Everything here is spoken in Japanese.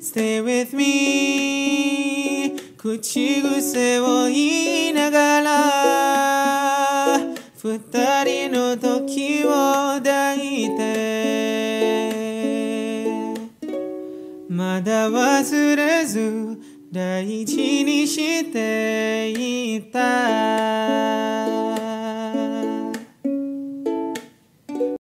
Stay with me. 口癖を言いながら二人の時を抱いてまだ忘れず大事にしていた。